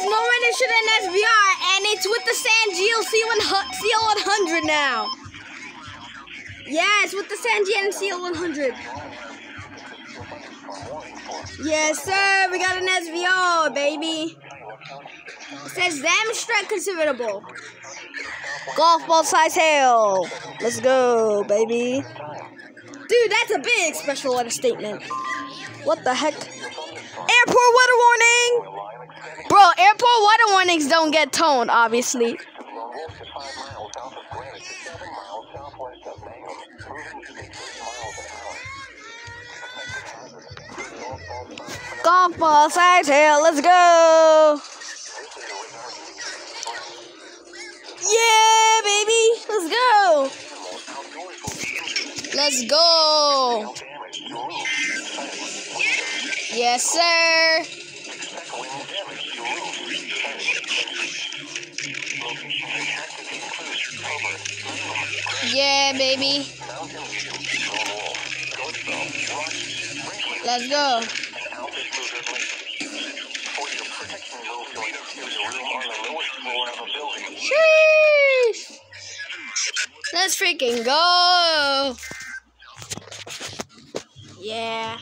guys, Norman issued an SVR, and it's with the Sangean CL100 now. Yes, with the Sangean CL100. Yes, sir. We got an SVR, baby. It says damn strike considerable. Golf ball size hail. Let's go, baby. Dude, that's a big special weather statement. What the heck? Airport weather warning! Bro, weather warnings don't get toned, obviously. Golf ball size hail, let's go! Yeah, baby, let's go! Let's go! Yes, sir! Yeah, baby. Let's go. Sheesh. Let's freaking go. Yeah.